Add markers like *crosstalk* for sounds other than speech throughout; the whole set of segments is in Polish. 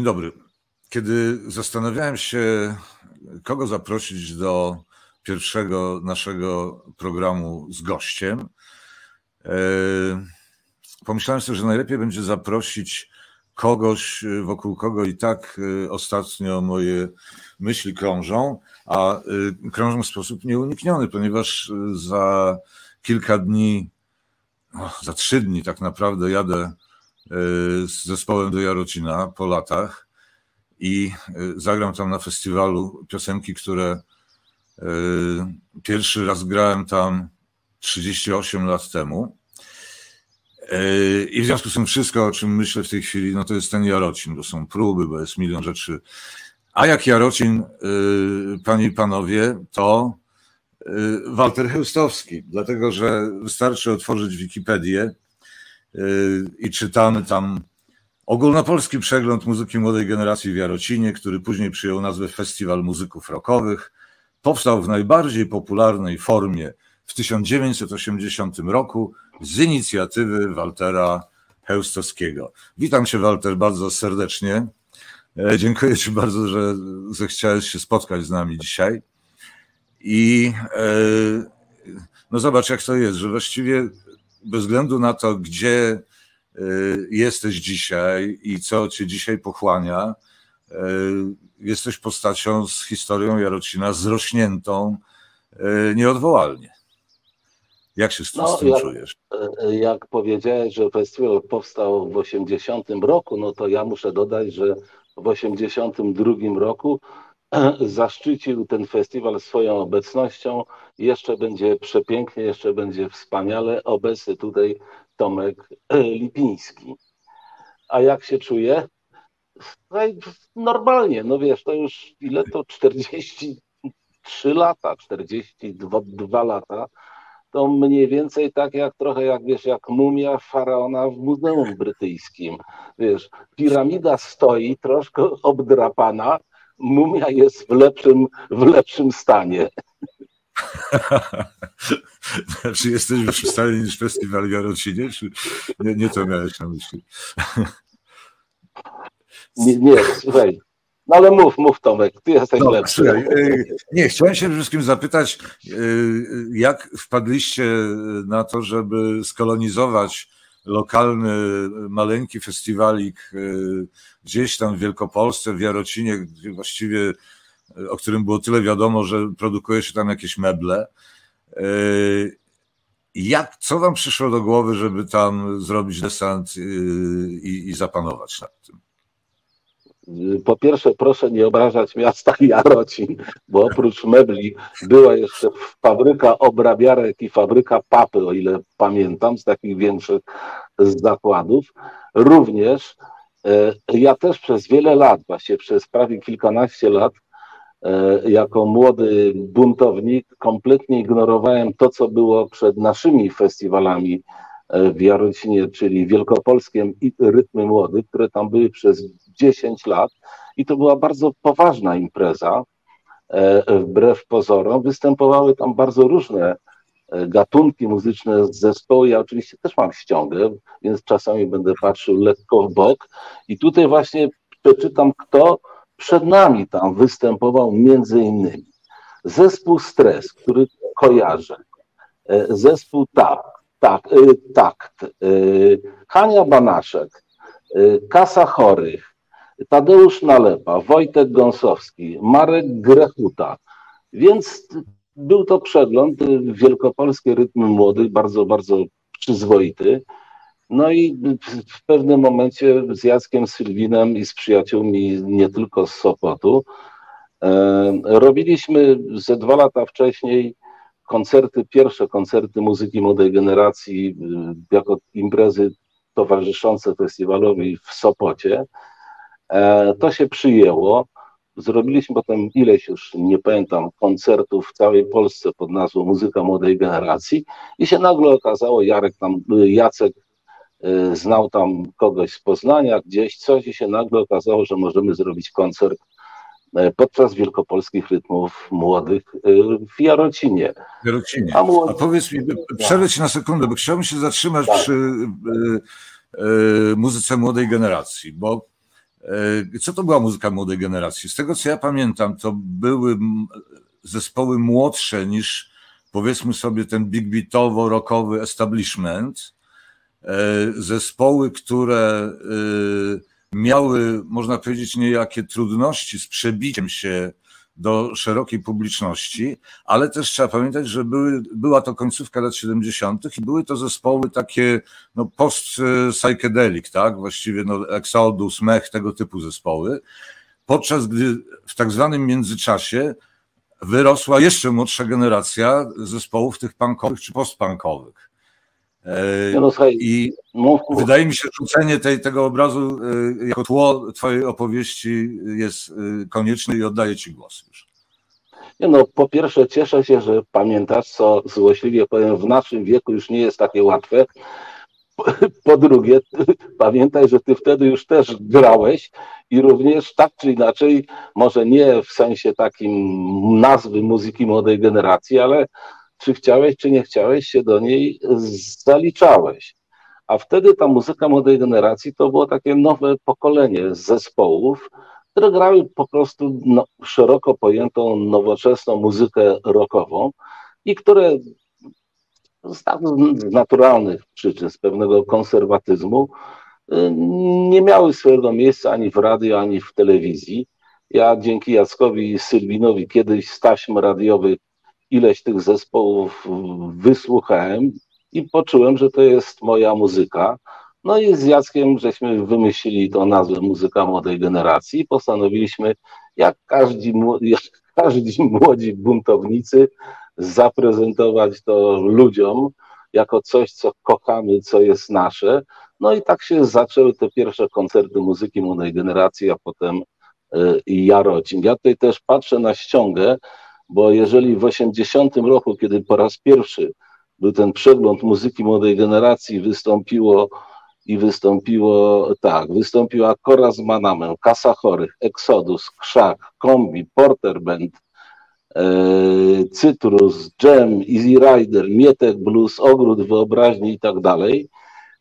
Dzień dobry. Kiedy zastanawiałem się, kogo zaprosić do pierwszego naszego programu z gościem, e, pomyślałem sobie, że najlepiej będzie zaprosić kogoś, wokół kogo i tak e, ostatnio moje myśli krążą, a e, krążą w sposób nieunikniony, ponieważ za kilka dni, za trzy dni tak naprawdę jadę z zespołem do Jarocina po latach i zagram tam na festiwalu piosenki, które Yy, pierwszy raz grałem tam 38 lat temu. I w związku z tym wszystko, o czym myślę w tej chwili, no to jest ten Jarocin, bo są próby, bo jest milion rzeczy. A jak Jarocin, panie i panowie, to Walter Heustowski, dlatego że wystarczy otworzyć Wikipedię i czytamy tam ogólnopolski przegląd muzyki młodej generacji w Jarocinie, który później przyjął nazwę Festiwal Muzyków Rockowych powstał w najbardziej popularnej formie w 1980 roku z inicjatywy Waltera Heustowskiego. Witam Cię, Walter, bardzo serdecznie. E, dziękuję Ci bardzo, że zechciałeś się spotkać z nami dzisiaj. I e, no zobacz, jak to jest, że właściwie bez względu na to, gdzie e, jesteś dzisiaj i co Cię dzisiaj pochłania, jesteś postacią z historią Jarocina zrośniętą e, nieodwołalnie. Jak się z, no, tym jak, czujesz? E, jak powiedziałeś, że festiwal powstał w 80 roku, no to ja muszę dodać, że w 82 roku *clears throat* zaszczycił ten festiwal swoją obecnością. Jeszcze będzie przepięknie, jeszcze będzie wspaniale. Obecny tutaj Tomek *clears throat* Lipiński. A jak się czuje? normalnie, no wiesz, to już ile to 43 lata, 42 lata, to mniej więcej tak jak trochę jak wiesz, jak mumia faraona w Muzeum Brytyjskim. Wiesz, piramida stoi troszkę obdrapana, mumia jest w lepszym, w lepszym stanie. *laughs* Czy jesteś w lepszym stanie niż festiwal Jarocinie? Czy nie, nie to miałeś na myśli? *laughs* Nie, nie słuchaj. No ale mów, mów Tomek, ty jesteś no, lepszy. Słuchaj, y, nie, chciałem się wszystkim zapytać, y, jak wpadliście na to, żeby skolonizować lokalny, maleńki festiwalik y, gdzieś tam w Wielkopolsce, w Jarocinie, właściwie, o którym było tyle wiadomo, że produkuje się tam jakieś meble. Jak, co wam przyszło do głowy, żeby tam zrobić desant i, i zapanować nad tym? Po pierwsze, proszę nie obrażać miasta *laughs* Jarocin, bo oprócz mebli była jeszcze fabryka obrabiarek i fabryka papy, o ile pamiętam, z takich większych zakładów. Również e, ja też przez wiele lat, właśnie przez prawie kilkanaście lat, e, jako młody buntownik, kompletnie ignorowałem to, co było przed naszymi festiwalami e, w Jarocinie, czyli Wielkopolskiem i Rytmy Młody, które tam były przez 10 lat i to była bardzo poważna impreza. Wbrew pozorom występowały tam bardzo różne gatunki muzyczne z zespołu. Ja oczywiście też mam ściągę, więc czasami będę patrzył lekko w bok. I tutaj właśnie przeczytam, kto przed nami tam występował między innymi. Zespół Stres, który kojarzę. E, zespół Tak, tak, Takt. Hania Banaszek. Kasa Chorych. Tadeusz Nalepa, Wojtek Gąsowski, Marek Grechuta. Więc był to przegląd wielkopolskie rytmy młodych, bardzo, bardzo przyzwoity. No i w pewnym momencie z Jackiem Sylwinem i z przyjaciółmi nie tylko z Sopotu e, robiliśmy ze dwa lata wcześniej koncerty, pierwsze koncerty muzyki młodej generacji e, jako imprezy towarzyszące festiwalowi w Sopocie. E, to się przyjęło. Zrobiliśmy potem ileś już, nie pamiętam, koncertów w całej Polsce pod nazwą Muzyka Młodej Generacji i się nagle okazało, Jarek tam, Jacek e, znał tam kogoś z Poznania, gdzieś coś i się nagle okazało, że możemy zrobić koncert e, podczas wielkopolskich rytmów młodych w Jarocinie. Jarocinie. A, młody... A powiedz mi, ci na sekundę, bo chciałbym się zatrzymać tak. przy y, y, muzyce młodej generacji, bo y, co to była muzyka młodej generacji? Z tego co ja pamiętam, to były zespoły młodsze niż powiedzmy sobie ten big beatowo-rockowy establishment, zespoły, które miały, można powiedzieć, niejakie trudności z przebiciem się do szerokiej publiczności, ale też trzeba pamiętać, że były, była to końcówka lat 70. i były to zespoły takie no, post-psychedelic, tak? Właściwie no, Exodus, Mech, tego typu zespoły. Podczas gdy w tak zwanym międzyczasie wyrosła jeszcze młodsza generacja zespołów tych punkowych czy postpunkowych. E, no, I wydaje mi się, że rzucenie tej, tego obrazu e, jako tło Twojej opowieści jest e, konieczne i oddaję Ci głos już. Nie no, po pierwsze cieszę się, że pamiętasz, co złośliwie powiem, w naszym wieku już nie jest takie łatwe. Po drugie, *laughs* pamiętaj, że ty wtedy już też grałeś i również tak czy inaczej, może nie w sensie takim nazwy muzyki młodej generacji, ale czy chciałeś, czy nie chciałeś, się do niej zaliczałeś. A wtedy ta muzyka młodej generacji to było takie nowe pokolenie zespołów, które grały po prostu no, szeroko pojętą nowoczesną muzykę rockową i które z, tak, naturalnych przyczyn, z pewnego konserwatyzmu, y, nie miały swojego miejsca ani w radiu, ani w telewizji. Ja dzięki Jackowi Sylwinowi kiedyś z taśm radiowych ileś tych zespołów wysłuchałem i poczułem, że to jest moja muzyka. No i z Jackiem żeśmy wymyślili tą nazwę Muzyka Młodej Generacji i postanowiliśmy, jak każdy, *laughs* jak każdy młodzi buntownicy, zaprezentować to ludziom jako coś, co kochamy, co jest nasze. No i tak się zaczęły te pierwsze koncerty muzyki młodej generacji, a potem y, Jarocin. Ja tutaj też patrzę na ściągę, bo jeżeli w 80 roku, kiedy po raz pierwszy był ten przegląd muzyki młodej generacji, wystąpiło i wystąpiło, tak, wystąpiła Kora z Manamem, Kasa Chorych, Exodus, Krzak, Kombi, Porter Band, e, Cytrus, Jam, Easy Rider, Mietek Blues, Ogród Wyobraźni i tak dalej,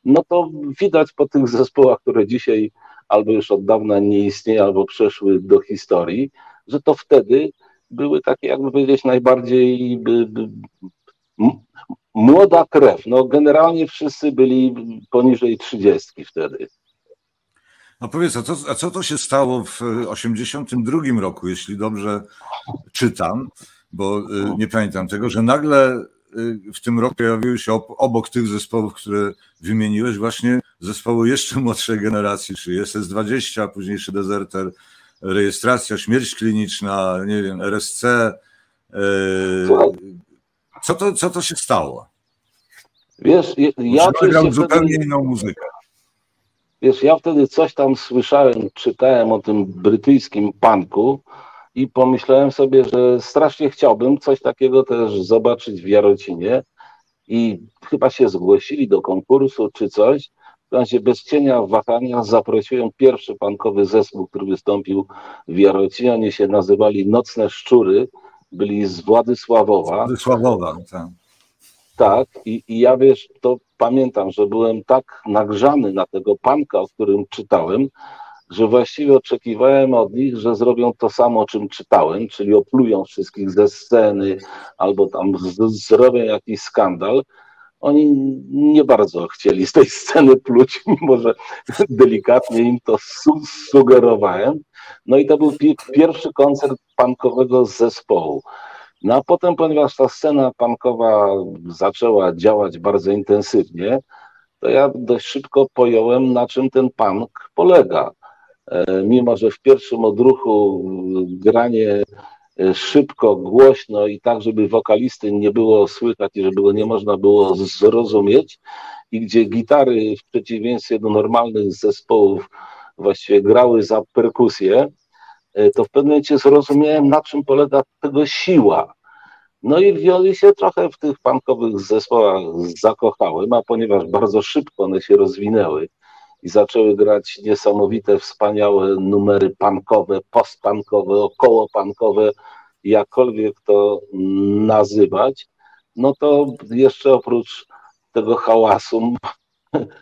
no to widać po tych zespołach, które dzisiaj albo już od dawna nie istnieją, albo przeszły do historii, że to wtedy były takie, jakby powiedzieć, najbardziej by, by, młoda krew. No generalnie wszyscy byli poniżej trzydziestki wtedy. No powiedz, a co, a co to się stało w 82 roku, jeśli dobrze czytam, bo y, nie pamiętam tego, że nagle y, w tym roku pojawiły się obok tych zespołów, które wymieniłeś, właśnie zespoły jeszcze młodszej generacji, czyli SS-20, późniejszy Deserter, rejestracja, śmierć kliniczna, nie wiem, RSC. E, co to, co to się stało? Wiesz, ja gram zupełnie wtedy, inną muzykę. Wiesz, ja wtedy coś tam słyszałem, czytałem o tym brytyjskim punku i pomyślałem sobie, że strasznie chciałbym coś takiego też zobaczyć w Jarocinie i chyba się zgłosili do konkursu czy coś razie bez cienia wahania zaprosiłem pierwszy pankowy zespół, który wystąpił w Jarocinie. Oni się nazywali Nocne Szczury, byli z Władysławowa. Władysławowa, tak. Tak, i, i ja wiesz, to pamiętam, że byłem tak nagrzany na tego panka, o którym czytałem, że właściwie oczekiwałem od nich, że zrobią to samo, o czym czytałem, czyli oplują wszystkich ze sceny albo tam z, zrobią jakiś skandal oni nie bardzo chcieli z tej sceny pluć, *laughs* mimo że delikatnie im to su sugerowałem. No i to był pi pierwszy koncert punkowego zespołu. No a potem, ponieważ ta scena punkowa zaczęła działać bardzo intensywnie, to ja dość szybko pojąłem, na czym ten punk polega. E, mimo, że w pierwszym odruchu granie E, szybko, głośno i tak, żeby wokalisty nie było słychać i żeby go nie można było zrozumieć i gdzie gitary w przeciwieństwie do normalnych zespołów właściwie grały za perkusję, e, to w pewnym momencie zrozumiałem, na czym polega tego siła. No i wioli się trochę w tych punkowych zespołach zakochałem, a ponieważ bardzo szybko one się rozwinęły i zaczęły grać niesamowite, wspaniałe numery punkowe, postpunkowe, okołopunkowe, jakkolwiek to nazywać, no to jeszcze oprócz tego hałasu *laughs*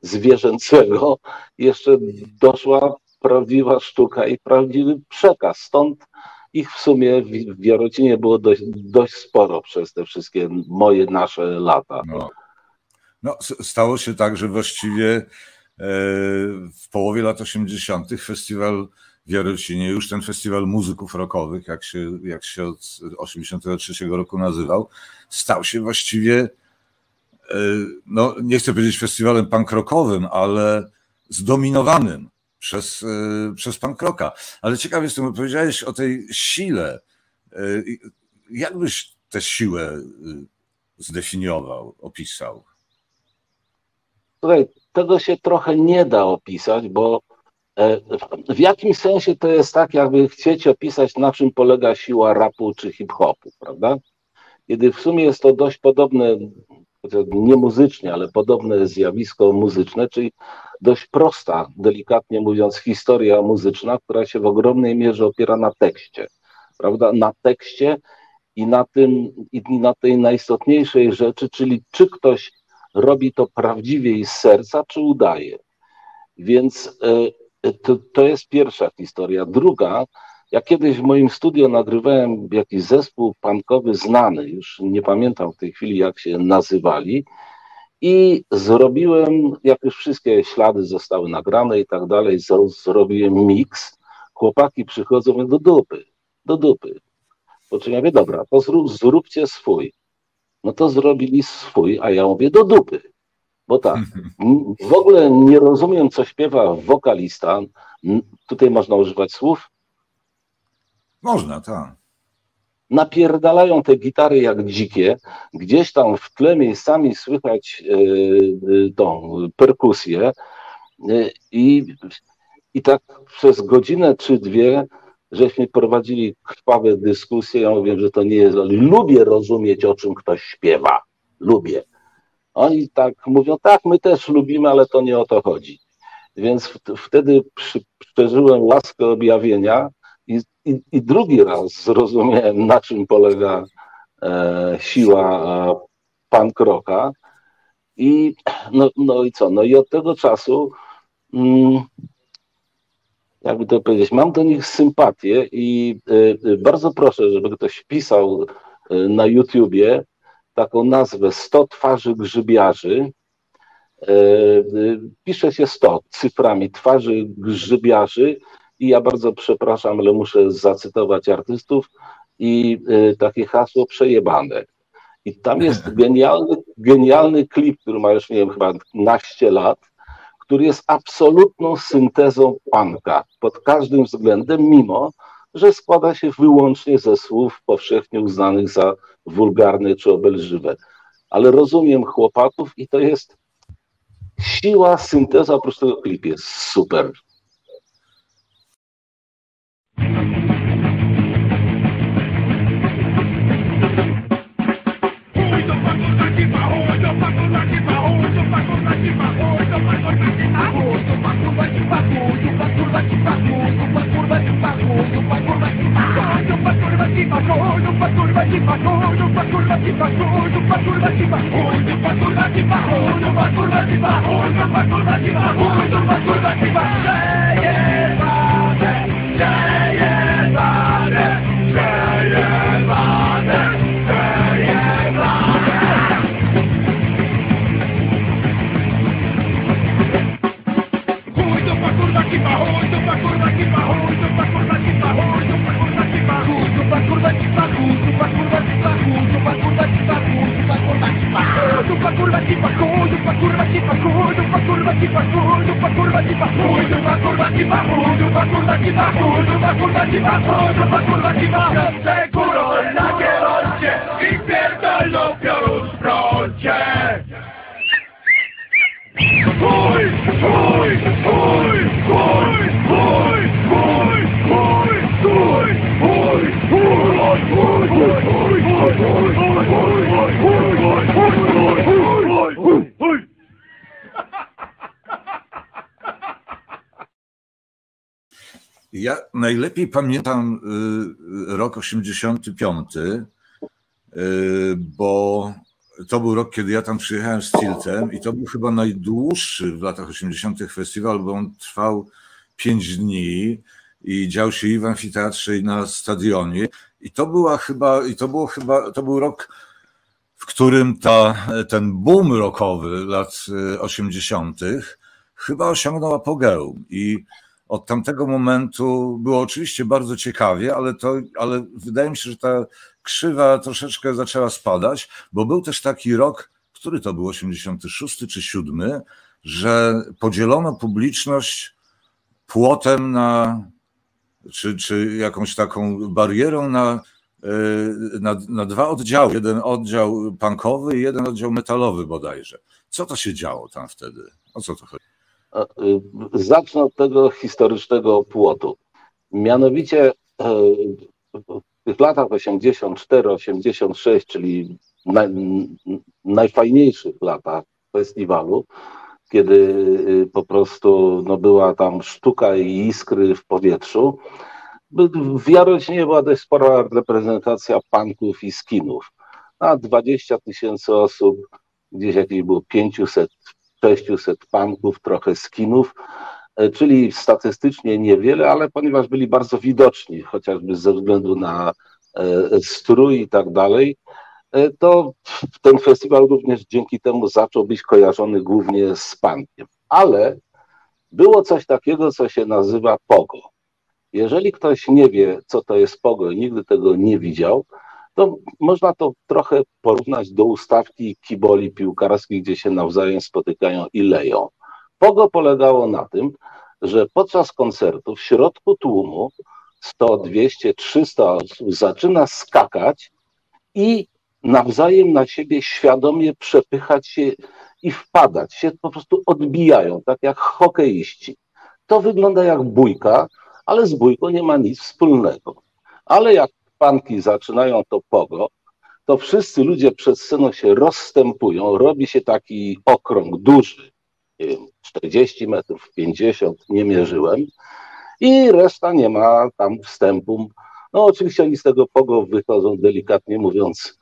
zwierzęcego jeszcze doszła prawdziwa sztuka i prawdziwy przekaz. Stąd ich w sumie w Jarocinie było dość, dość sporo przez te wszystkie moje, nasze lata. No. No, stało się tak, że właściwie e, w połowie lat 80. festiwal w Jarocinie, już ten festiwal muzyków rockowych, jak się, jak się od 83 roku nazywał, stał się właściwie, e, no nie chcę powiedzieć festiwalem punk rockowym, ale zdominowanym przez, e, przez punk rocka. Ale ciekaw jestem, powiedziałeś o tej sile. Jak byś tę siłę zdefiniował, opisał? Słuchaj, tego się trochę nie da opisać, bo E, w jakimś sensie to jest tak, jakby chcieć opisać, na czym polega siła rapu czy hip-hopu, prawda? Kiedy w sumie jest to dość podobne, nie muzycznie, ale podobne zjawisko muzyczne, czyli dość prosta, delikatnie mówiąc, historia muzyczna, która się w ogromnej mierze opiera na tekście, prawda? Na tekście i na tym, i na tej najistotniejszej rzeczy, czyli czy ktoś robi to prawdziwie i z serca, czy udaje. Więc e, to, to jest pierwsza historia. Druga, ja kiedyś w moim studio nagrywałem jakiś zespół punkowy znany, już nie pamiętam w tej chwili jak się nazywali, i zrobiłem, jak już wszystkie ślady zostały nagrane i tak dalej, zrobiłem miks. Chłopaki przychodzą do dupy, do dupy. Po czym ja mówię, dobra, to zrób, zróbcie swój. No to zrobili swój, a ja mówię, do dupy. Bo tak, *laughs* w ogóle nie rozumiem, co śpiewa wokalista. Tutaj można używać słów? Można, tak. Napierdalają te gitary jak dzikie. Gdzieś tam w tle miejscami słychać yy, tą perkusję. Yy, I, I tak przez godzinę czy dwie żeśmy prowadzili krwawe dyskusje. Ja mówię, że to nie jest. Lubię rozumieć, o czym ktoś śpiewa. Lubię. Oni tak mówią, tak, my też lubimy, ale to nie o to chodzi. Więc wtedy przy, przeżyłem łaskę objawienia i, i, i, drugi raz zrozumiałem, na czym polega e, siła e, punk rocka. I no, no i co? No i od tego czasu, mm, jakby to powiedzieć, mam do nich sympatię i y, bardzo proszę, żeby ktoś pisał y, na YouTubie taką nazwę 100 twarzy grzybiarzy. E, e, pisze się 100 cyframi twarzy grzybiarzy i ja bardzo przepraszam, ale muszę zacytować artystów i e, takie hasło przejebane. I tam jest *laughs* genialny, genialny klip, który ma już, nie wiem, chyba naście lat, który jest absolutną syntezą punka pod każdym względem, mimo że składa się wyłącznie ze słów powszechnie uznanych za wulgarne czy obelżywe. Ale rozumiem chłopaków i to jest siła, synteza, oprócz tego klip jest super. Curva de barulho, uma curva de barulho, uma curva de barulho, uma curva de barulho. Pamiętam y, rok 85, y, bo to był rok, kiedy ja tam przyjechałem z Tiltem i to był chyba najdłuższy w latach 80. festiwal, bo on trwał 5 dni i dział się i w amfiteatrze, i na stadionie. I to była chyba, i to było chyba, to był rok, w którym ta, ten boom rockowy lat 80. chyba osiągnął apogeum. I od tamtego momentu było oczywiście bardzo ciekawie, ale, to, ale wydaje mi się, że ta krzywa troszeczkę zaczęła spadać, bo był też taki rok, który to był 86 czy 7, że podzielono publiczność płotem na, czy, czy jakąś taką barierą na, e, na, na dwa oddziały. Jeden oddział punkowy i jeden oddział metalowy bodajże. Co to się działo tam wtedy? O co to chodzi? Y, zacznę od tego historycznego płotu. Mianowicie e, w tych latach 84-86, czyli naj, najfajniejszych latach festiwalu, kiedy y, po prostu no, była tam sztuka i iskry w powietrzu, w Jarocinie była dość spora reprezentacja punków i skinów. A 20 tysięcy osób, gdzieś jakieś było 500 600 punków, trochę skinów, e, czyli statystycznie niewiele, ale ponieważ byli bardzo widoczni, chociażby ze względu na e, strój i tak dalej, e, to ten festiwal również dzięki temu zaczął być kojarzony głównie z punkiem. Ale było coś takiego, co się nazywa pogo. Jeżeli ktoś nie wie, co to jest pogo i nigdy tego nie widział, to można to trochę porównać do ustawki kiboli piłkarskich, gdzie się nawzajem spotykają i leją. Pogo polegało na tym, że podczas koncertu w środku tłumu 100, 200, 300 osób zaczyna skakać i nawzajem na siebie świadomie przepychać się i wpadać się, po prostu odbijają, tak jak hokeiści. To wygląda jak bójka, ale z bójką nie ma nic wspólnego. Ale jak panki zaczynają to pogo, to wszyscy ludzie przed sceną się rozstępują, robi się taki okrąg duży, nie wiem, 40 metrów, 50, nie mierzyłem, i reszta nie ma tam wstępu. No oczywiście oni z tego pogo wychodzą, delikatnie mówiąc,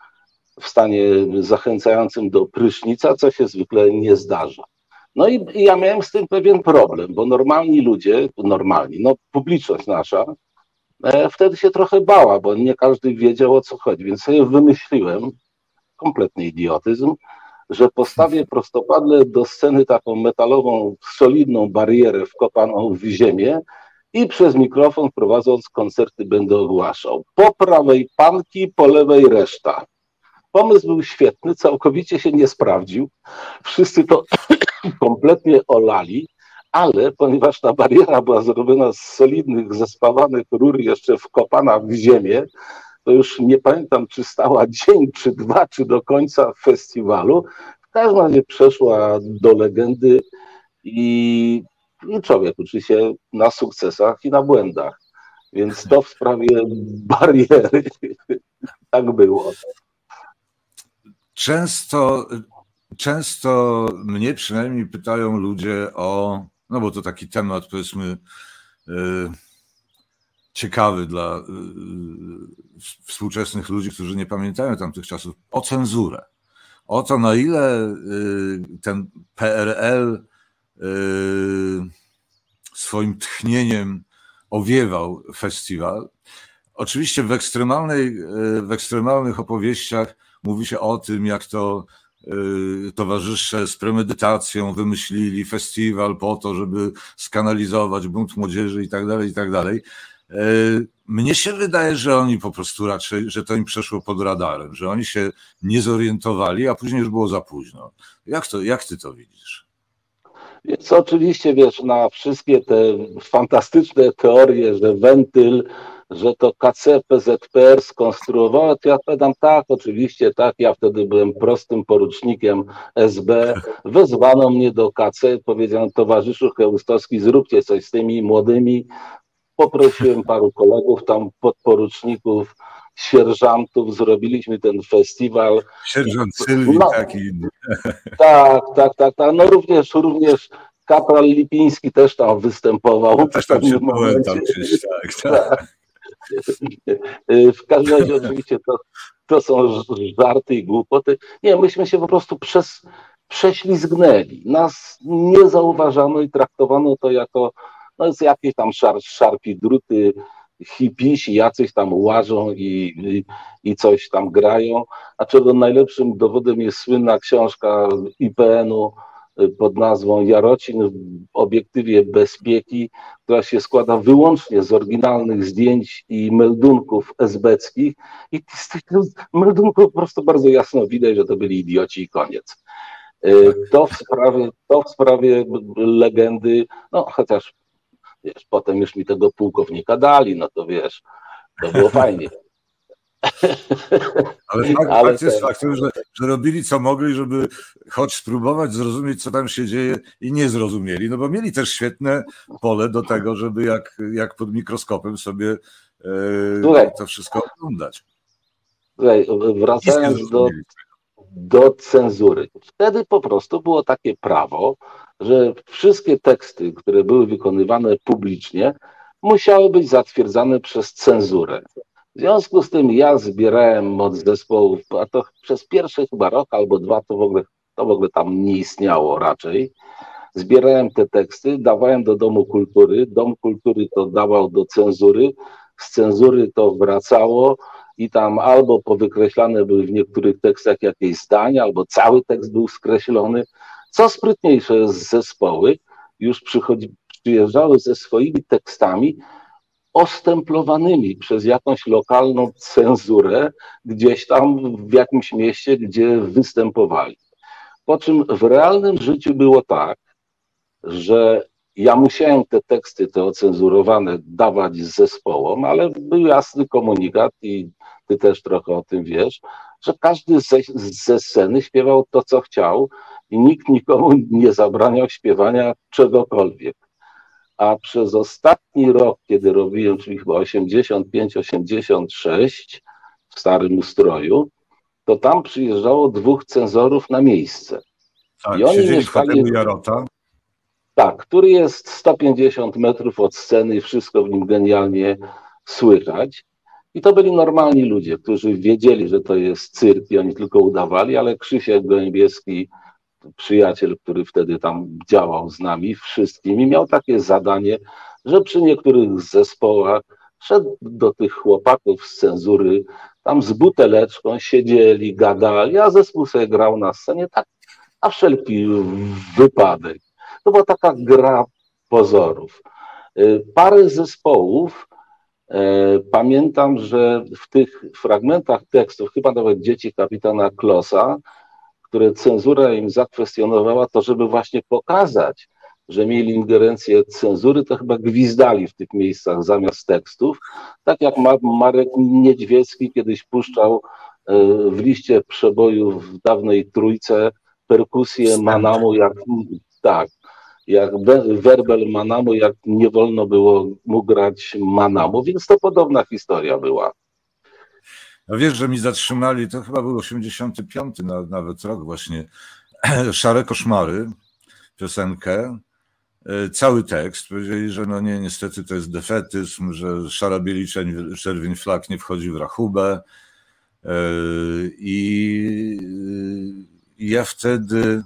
w stanie zachęcającym do prysznica, co się zwykle nie zdarza. No i, i ja miałem z tym pewien problem, bo normalni ludzie, normalni, no publiczność nasza, wtedy się trochę bała, bo nie każdy wiedział o co chodzi, więc sobie wymyśliłem, kompletny idiotyzm, że postawię prostopadle do sceny taką metalową, solidną barierę wkopaną w ziemię i przez mikrofon prowadząc koncerty będę ogłaszał. Po prawej panki, po lewej reszta. Pomysł był świetny, całkowicie się nie sprawdził. Wszyscy to *coughs* kompletnie olali ale ponieważ ta bariera była zrobiona z solidnych, zespawanych rur, jeszcze wkopana w ziemię, to już nie pamiętam, czy stała *laughs* dzień, czy dwa, czy do końca festiwalu. W każdym razie przeszła do legendy i, i człowiek uczy się na sukcesach i na błędach. Więc to w sprawie bariery *laughs* tak było. Często, często mnie przynajmniej pytają ludzie o no bo to taki temat, powiedzmy, e, ciekawy dla e, współczesnych ludzi, którzy nie pamiętają tamtych czasów, o cenzurę. O to, na ile e, ten PRL swoim tchnieniem owiewał festiwal. Oczywiście w, ekstremalnej, w ekstremalnych opowieściach mówi się o tym, jak to towarzysze z premedytacją wymyślili festiwal po to, żeby skanalizować bunt młodzieży i tak dalej, i tak dalej. Y, mnie się wydaje, że oni po prostu raczej, że to im przeszło pod radarem, że oni się nie zorientowali, a później już było za późno. Jak, to, jak ty to widzisz? Więc oczywiście, wiesz, na wszystkie te fantastyczne teorie, że wentyl że to KC PZPR skonstruowało, to ja odpowiadam tak, oczywiście tak, ja wtedy byłem prostym porucznikiem SB, wezwano mnie do KC, powiedziano towarzyszu Chełstowski, zróbcie coś z tymi młodymi, poprosiłem paru kolegów tam, podporuczników, sierżantów, zrobiliśmy ten festiwal. Sierżant Sylwii, no, taki. *laughs* Tak, tak, tak, tak, no również, również kapral Lipiński też tam występował. Też tam się pewnym byłem momencie. tam gdzieś, tak, tak. *laughs* W każdym razie oczywiście to, to są żarty i głupoty. Nie, myśmy się po prostu przez, prześlizgnęli. Nas nie zauważano i traktowano to jako no, jest jakieś tam szar, szarpi druty, hipisi, jacyś tam łażą i, i, i coś tam grają, a czego najlepszym dowodem jest słynna książka IPN-u y, pod nazwą Jarocin w obiektywie bezpieki, która się składa wyłącznie z oryginalnych zdjęć i meldunków esbeckich i z tych meldunków po prostu bardzo jasno widać, że to byli idioci i koniec. Y, To w sprawie, to w sprawie legendy, no chociaż wiesz, potem już mi tego pułkownika dali, no to wiesz, to było fajnie. *laughs* Ale fakt, Ale fakt jest faktem, że, że robili co mogli, żeby choć spróbować zrozumieć, co tam się dzieje i nie zrozumieli, no bo mieli też świetne pole do tego, żeby jak, jak pod mikroskopem sobie e, to wszystko oglądać. Słuchaj, wracając do, do cenzury. Wtedy po prostu było takie prawo, że wszystkie teksty, które były wykonywane publicznie, musiały być zatwierdzane przez cenzurę. W związku z tym ja zbierałem od zespołów, a to przez pierwszy chyba rok albo dwa to w ogóle, to w ogóle tam nie istniało raczej. Zbierałem te teksty, dawałem do Domu Kultury, Dom Kultury to dawał do cenzury, z cenzury to wracało i tam albo powykreślane były w niektórych tekstach jakieś zdania, albo cały tekst był skreślony. Co sprytniejsze zespoły już przychodzi, przyjeżdżały ze swoimi tekstami ostemplowanymi przez jakąś lokalną cenzurę gdzieś tam w jakimś mieście, gdzie występowali. Po czym w realnym życiu było tak, że ja musiałem te teksty, te ocenzurowane, dawać zespołom, ale był jasny komunikat i ty też trochę o tym wiesz, że każdy ze, ze sceny śpiewał to, co chciał i nikt nikomu nie zabraniał śpiewania czegokolwiek. A przez ostatni rok, kiedy robiłem, czyli chyba 85-86 w starym ustroju, to tam przyjeżdżało dwóch cenzorów na miejsce. Tak, I oni siedzieli w mieszkali- hotelu Jarota. Tak, który jest 150 metrów od sceny i wszystko w nim genialnie słychać. I to byli normalni ludzie, którzy wiedzieli, że to jest cyrk i oni tylko udawali, ale Krzysiek Gołębieski, przyjaciel, który wtedy tam działał z nami wszystkimi, miał takie zadanie, że przy niektórych zespołach szedł do tych chłopaków z cenzury, tam z buteleczką siedzieli, gadali, a zespół sobie grał na scenie tak na wszelki wypadek. To była taka gra pozorów. Y, Parę zespołów, e, pamiętam, że w tych fragmentach tekstów, chyba nawet dzieci kapitana Klosa, które cenzura im zakwestionowała, to żeby właśnie pokazać, że mieli ingerencję cenzury, to chyba gwizdali w tych miejscach zamiast tekstów. Tak jak Ma- Marek Niedźwiecki kiedyś puszczał e, w liście przebojów w dawnej trójce perkusję. Manamu, jak tak, jak Be- werbel Manamu, jak nie wolno było mu grać Manamu, więc to podobna historia była. Wiesz, że mi zatrzymali, to chyba był 85 na, nawet rok właśnie, *clears throat* Szare Koszmary, piosenkę, e, cały tekst. Powiedzieli, że no nie, niestety to jest defetyzm, że szara bieliczeń, czerwień flak nie wchodzi w rachubę. E, I i ja wtedy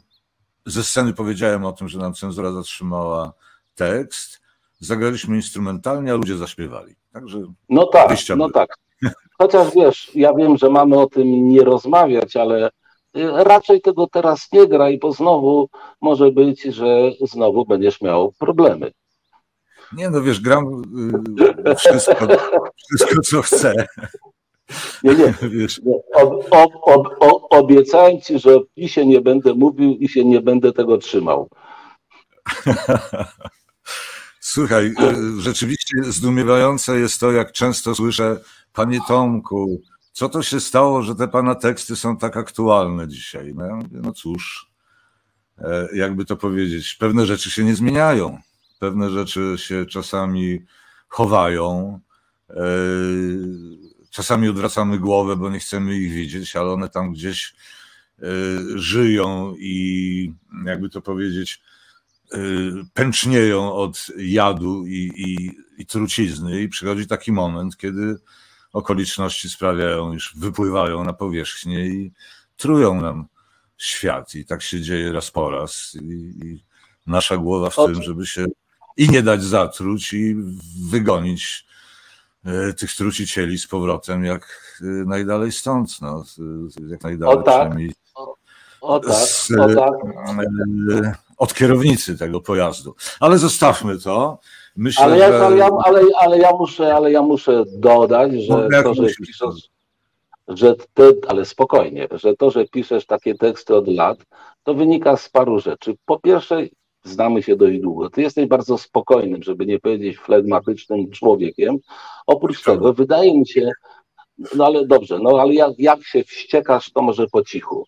ze sceny powiedziałem o tym, że nam cenzura zatrzymała tekst. Zagraliśmy instrumentalnie, a ludzie zaśpiewali. Także No tak, no były. tak. Chociaż wiesz, ja wiem, że mamy o tym nie rozmawiać, ale y, raczej tego teraz nie graj, bo znowu może być, że znowu będziesz miał problemy. Nie, no wiesz, gram y, wszystko, wszystko co chcę. Nie, nie. *laughs* Ob, ob, ob, obiecałem ci, że i się nie będę mówił i się nie będę tego trzymał. *laughs* słuchaj, y, rzeczywiście zdumiewające jest to, jak często słyszę, panie Tomku, co to się stało, że te pana teksty są tak aktualne dzisiaj? No, ja mówię, no cóż, e, jakby to powiedzieć, pewne rzeczy się nie zmieniają. Pewne rzeczy się czasami chowają. e, Czasami odwracamy głowę, bo nie chcemy ich widzieć, ale one tam gdzieś e, żyją i jakby to powiedzieć, pęcznieją od jadu i, i, i trucizny i przychodzi taki moment, kiedy okoliczności sprawiają, iż wypływają na powierzchnię i trują nam świat. I tak się dzieje raz po raz. I, i nasza głowa w O- tym, żeby się i nie dać zatruć, i wygonić e, tych trucicieli z powrotem jak e, najdalej stąd. No, e, jak najdalej O tak. przynajmniej O tak, z, o tak. Od kierownicy tego pojazdu. Ale zostawmy to. Myślę, Ale ja, że... ja, ale, ale, ja muszę, ale ja muszę dodać, że No, to, że piszesz, że ty, ale spokojnie, że to, że piszesz takie teksty od lat, to wynika z paru rzeczy. Po pierwsze, znamy się dość długo. Ty jesteś bardzo spokojnym, żeby nie powiedzieć flegmatycznym człowiekiem. Oprócz Prawda. tego, wydaje mi się, no ale dobrze, no ale jak, jak się wściekasz, to może po cichu.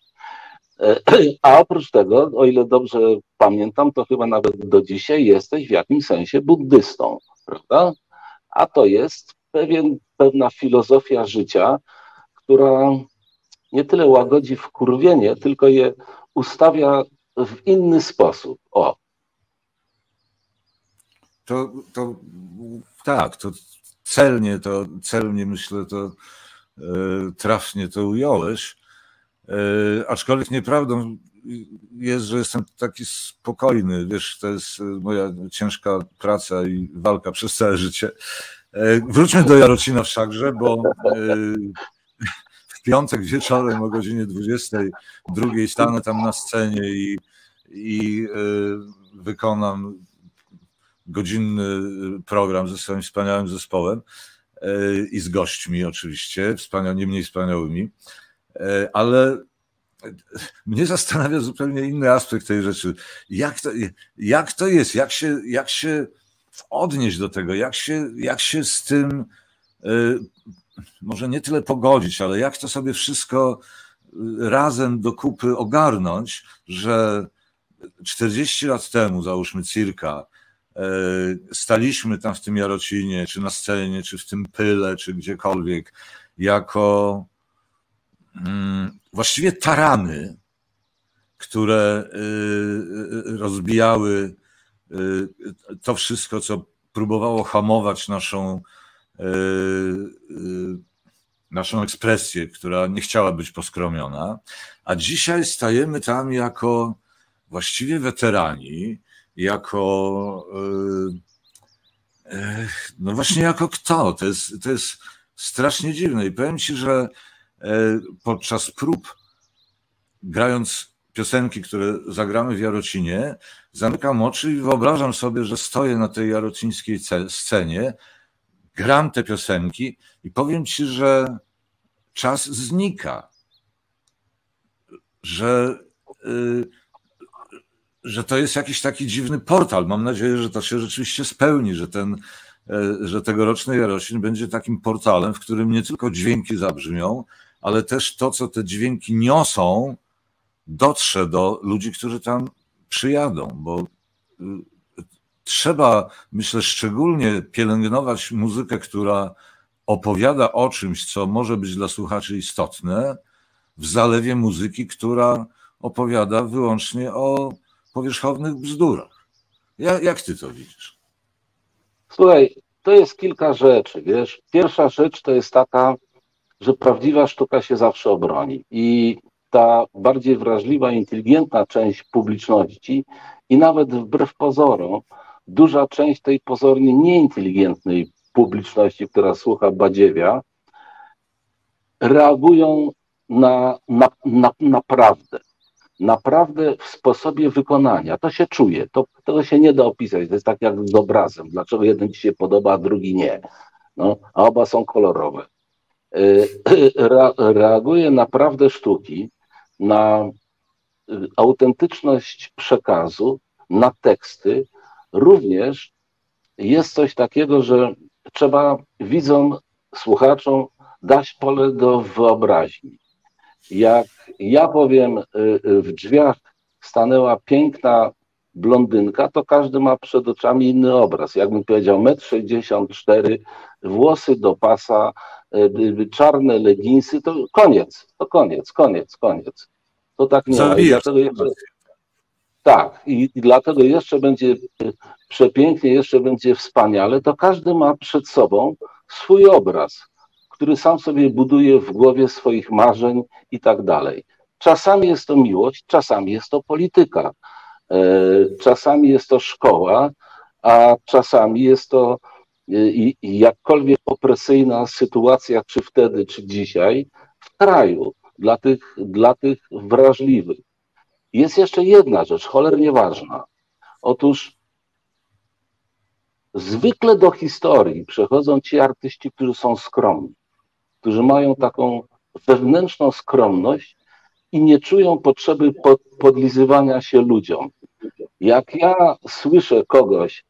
E, *clears throat* A oprócz tego, o ile dobrze pamiętam, to chyba nawet do dzisiaj jesteś w jakimś sensie buddystą, prawda? A to jest pewien, pewna filozofia życia, która nie tyle łagodzi wkurwienie, tylko je ustawia w inny sposób. O, To, to tak, to celnie, to celnie myślę, to e, trafnie to ująłeś. E, aczkolwiek nieprawdą jest, że jestem taki spokojny. Wiesz, to jest e, moja ciężka praca i walka przez całe życie. E, wróćmy do Jarocina wszakże, bo w piątek wieczorem o godzinie 22 stanę tam na scenie i, i wykonam godzinny program ze swoim wspaniałym zespołem i z gośćmi oczywiście, wspaniał, nie mniej wspaniałymi, ale mnie zastanawia zupełnie inny aspekt tej rzeczy. Jak to, jak to jest? Jak się, jak się odnieść do tego? Jak się, jak się z tym e, może nie tyle pogodzić, ale jak to sobie wszystko e, razem do kupy ogarnąć, że 40 lat temu, załóżmy cirka, e, staliśmy tam w tym Jarocinie, czy na scenie, czy w tym pyle, czy gdziekolwiek, jako właściwie tarany, które y, y, rozbijały y, to wszystko, co próbowało hamować naszą, naszą ekspresję, która nie chciała być poskromiona, a dzisiaj stajemy tam jako właściwie weterani, jako no właśnie jako kto? To jest, to jest strasznie dziwne i powiem Ci, że podczas prób grając piosenki, które zagramy w Jarocinie, zamykam oczy i wyobrażam sobie, że stoję na tej jarocińskiej ce- scenie, gram te piosenki i powiem Ci, że czas znika, że y, że to jest jakiś taki dziwny portal. Mam nadzieję, że to się rzeczywiście spełni, że, ten, e, że tegoroczny Jarocin będzie takim portalem, w którym nie tylko dźwięki zabrzmią, ale też to, co te dźwięki niosą, dotrze do ludzi, którzy tam przyjadą, bo y, trzeba, myślę, szczególnie pielęgnować muzykę, która opowiada o czymś, co może być dla słuchaczy istotne, w zalewie muzyki, która opowiada wyłącznie o powierzchownych bzdurach. Jak, jak ty to widzisz? Słuchaj, to jest kilka rzeczy, wiesz. Pierwsza rzecz to jest taka, że prawdziwa sztuka się zawsze obroni. I ta bardziej wrażliwa, inteligentna część publiczności i nawet wbrew pozorom, duża część tej pozornie nieinteligentnej publiczności, która słucha badziewia, reagują na, na, na, na prawdę. Naprawdę w sposobie wykonania. To się czuje. To, tego się nie da opisać. To jest tak jak z obrazem. Dlaczego jeden ci się podoba, a drugi nie. No, a oba są kolorowe. Y, *clears throat* Re, reaguje na prawdę sztuki, na y, autentyczność przekazu, na teksty. Również jest coś takiego, że trzeba widzom, słuchaczom dać pole do wyobraźni. Jak ja powiem, y, w drzwiach stanęła piękna blondynka, to każdy ma przed oczami inny obraz. Jakbym powiedział 1,64 m, włosy do pasa, czarne leginsy, to koniec, to koniec, koniec, koniec. To tak nie ma. Zabijasz. jeszcze, Tak, i, i dlatego jeszcze będzie y, przepięknie, jeszcze będzie wspaniale, to każdy ma przed sobą swój obraz, który sam sobie buduje w głowie swoich marzeń i tak dalej. Czasami jest to miłość, czasami jest to polityka, e, czasami jest to szkoła, a czasami jest to i i jakkolwiek opresyjna sytuacja, czy wtedy, czy dzisiaj, w kraju dla tych, dla tych wrażliwych. Jest jeszcze jedna rzecz, cholernie ważna. Otóż zwykle do historii przechodzą ci artyści, którzy są skromni, którzy mają taką wewnętrzną skromność i nie czują potrzeby pod, podlizywania się ludziom. Jak ja słyszę kogoś,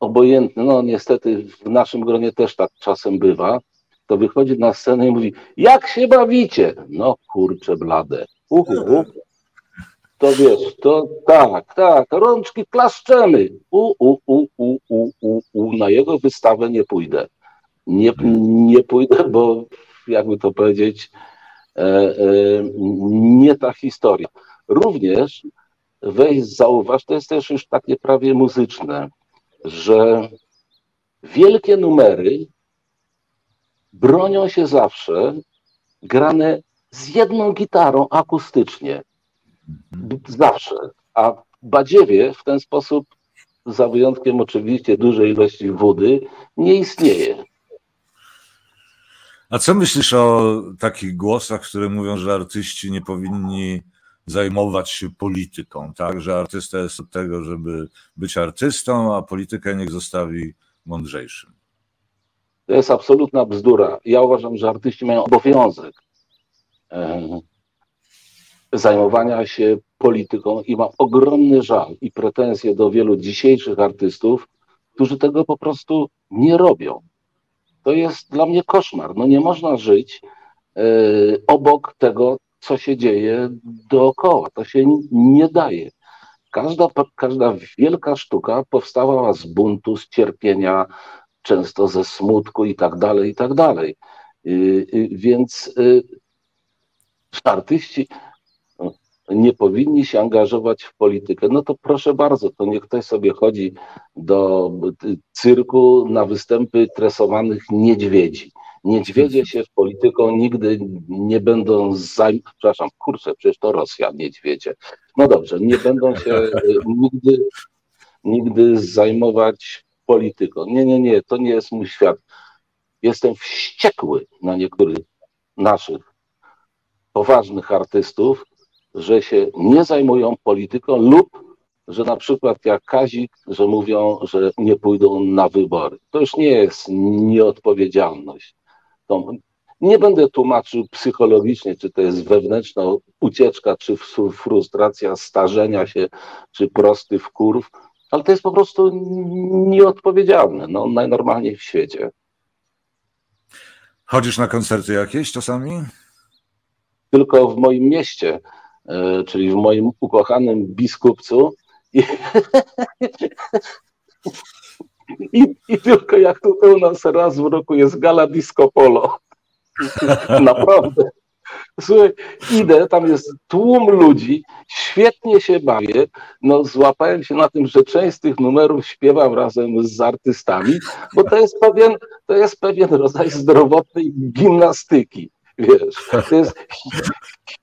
obojętny, no niestety w naszym gronie też tak czasem bywa, to wychodzi na scenę i mówi, jak się bawicie? No kurczę blade. Uhu. To wiesz, to tak, tak, rączki klaszczemy. U, u, u, u, u, u, u. Na jego wystawę nie pójdę. Nie, nie pójdę, bo jakby to powiedzieć, e, e, nie ta historia. Również weź zauważ, to jest też już takie prawie muzyczne, że wielkie numery bronią się zawsze grane z jedną gitarą akustycznie. Zawsze. A Badziewie w ten sposób, za wyjątkiem oczywiście dużej ilości wody, nie istnieje. A co myślisz o takich głosach, które mówią, że artyści nie powinni zajmować się polityką, tak? Że artysta jest od tego, żeby być artystą, a politykę niech zostawi mądrzejszym. To jest absolutna bzdura. Ja uważam, że artyści mają obowiązek e, zajmowania się polityką i mam ogromny żal i pretensje do wielu dzisiejszych artystów, którzy tego po prostu nie robią. To jest dla mnie koszmar. No nie można żyć e, obok tego, co się dzieje dookoła. To się nie daje. Każda, każda wielka sztuka powstała z buntu, z cierpienia, często ze smutku i tak dalej, i tak dalej. Y, y, Więc y, artyści nie powinni się angażować w politykę. No to proszę bardzo, to niech ktoś sobie chodzi do cyrku na występy tresowanych niedźwiedzi. Niedźwiedzie się z polityką nigdy nie będą zajmować, przepraszam, kurczę, przecież to Rosja, niedźwiedzie. No dobrze, nie będą się *laughs* nigdy, nigdy zajmować polityką. Nie, nie, nie, to nie jest mój świat. Jestem wściekły na niektórych naszych poważnych artystów, że się nie zajmują polityką lub że na przykład jak Kazik, że mówią, że nie pójdą na wybory. To już nie jest nieodpowiedzialność. To nie będę tłumaczył psychologicznie, czy to jest wewnętrzna ucieczka, czy frustracja starzenia się, czy prosty wkurw, ale to jest po prostu nieodpowiedzialne, no, najnormalniej w świecie. Chodzisz na koncerty jakieś czasami? Tylko w moim mieście, czyli w moim ukochanym biskupcu. I, *laughs* i, i tylko jak tu u nas raz w roku jest gala disco polo. *laughs* Naprawdę. Słuchaj, idę, tam jest tłum ludzi, świetnie się bawię. No, złapałem się na tym, że część z tych numerów śpiewam razem z artystami, bo to jest pewien, to jest pewien rodzaj zdrowotnej gimnastyki. Wiesz, to jest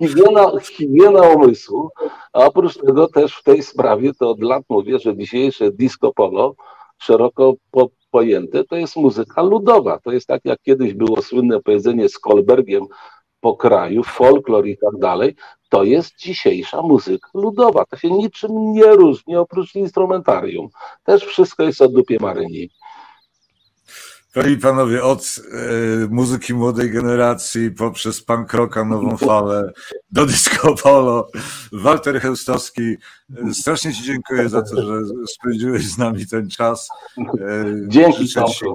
higiena, higiena umysłu, a oprócz tego też w tej sprawie to od lat mówię, że dzisiejsze disco polo szeroko po, pojęte to jest muzyka ludowa. To jest tak, jak kiedyś było słynne powiedzenie z Kolbergiem po kraju, folklor i tak dalej, to jest dzisiejsza muzyka ludowa. To się niczym nie różni oprócz instrumentarium. Też wszystko jest o dupie Maryni. Panie i panowie, od e, muzyki młodej generacji poprzez punk rocka, nową falę, do disco polo. Walter Heustowski, e, strasznie Ci dziękuję za to, że spędziłeś z nami ten czas. E, Dzięki, życzę ci,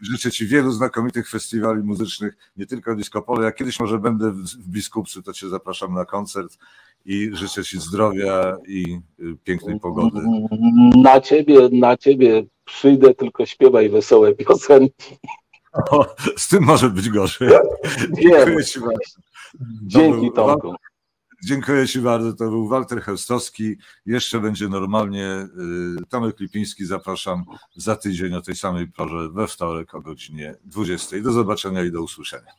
życzę Ci wielu znakomitych festiwali muzycznych, nie tylko disco polo. Jak kiedyś może będę w, w Biskupcu, to Cię zapraszam na koncert i życzę Ci zdrowia i y, pięknej pogody. Na ciebie, na ciebie przyjdę, tylko śpiewaj wesołe piosenki. O, z tym może być gorzej. Dziękuję Ci bardzo. Dzięki, Tomku. Dziękuję Ci bardzo. To był Walter Chełstowski. Jeszcze będzie normalnie. y, Tomek Lipiński. Zapraszam za tydzień o tej samej porze we wtorek o godzinie 20. Do zobaczenia i do usłyszenia.